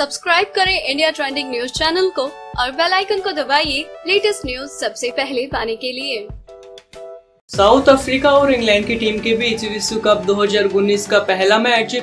Subscribe करें India trending news channel को और बेल आइकन को दबाइए लेटेस्ट न्यूज़ सबसे पहले पाने के लिए। साउथ अफ्रीका और इंग्लैंड की टीम के बीच विश्व कप 2019 का पहला मैच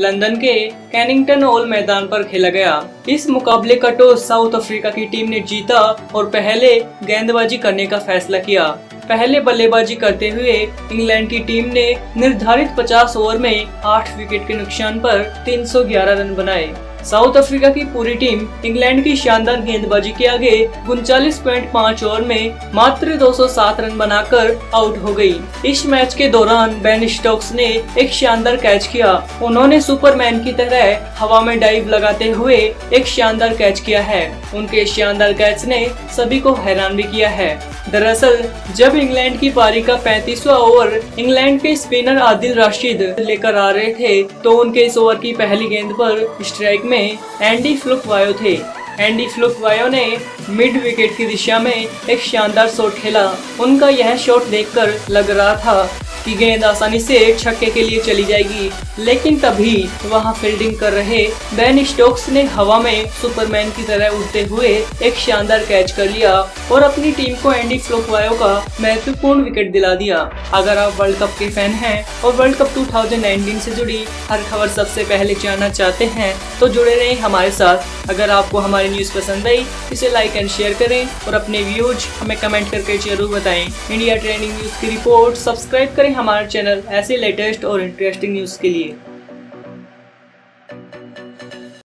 लंदन के कैनिंगटन ओल मैदान पर खेला गया। इस मुकाबले का टॉस साउथ अफ्रीका की टीम ने जीता और पहले गेंदबाजी करने का फैसला किया। पहले बल्लेबाजी करते हुए इंग्लैंड की टीम ने निर्धारित 50 ओवर में 8 विकेट के नुकसान पर 311 रन बनाए। साउथ अफ्रीका की पूरी टीम इंग्लैंड की शानदार गेंदबाजी के आगे उनचालीस पॉइंट पाँच ओवर में मात्र 207 रन बनाकर आउट हो गई। इस मैच के दौरान बेन स्टोक्स ने एक शानदार कैच किया। उन्होंने सुपरमैन की तरह हवा में डाइव लगाते हुए एक शानदार कैच किया है। उनके शानदार कैच ने सभी को हैरान भी किया है। दरअसल, जब इंग्लैंड की पारी का पैंतीसवा ओवर इंग्लैंड के स्पिनर आदिल राशिद लेकर आ रहे थे तो उनके इस ओवर की पहली गेंद पर स्ट्राइक में एंडी फ्लुक वायो थे। एंडी फ्लुक वायो ने मिड विकेट की दिशा में एक शानदार शॉट खेला। उनका यह शॉट देखकर लग रहा था कि गेंद आसानी से छक्के के लिए चली जाएगी। लेकिन तभी वहाँ फील्डिंग कर रहे बेन स्टोक्स ने हवा में सुपरमैन की तरह उड़ते हुए एक शानदार कैच कर लिया और अपनी टीम को एंडी फ्लोकवायो का महत्वपूर्ण विकेट दिला दिया। अगर आप वर्ल्ड कप के फ़ैन हैं और वर्ल्ड कप 2019 से जुड़ी हर खबर सबसे पहले जानना चाहते हैं तो जुड़े रहें हमारे साथ। अगर आपको हमारी न्यूज़ पसंद आई, इसे लाइक एंड शेयर करें और अपने व्यूज़ हमें कमेंट करके ज़रूर बताएँ। इंडिया ट्रेनिंग न्यूज़ की रिपोर्ट सब्सक्राइब करें हमारे चैनल ऐसे लेटेस्ट और इंटरेस्टिंग न्यूज़ के लिए।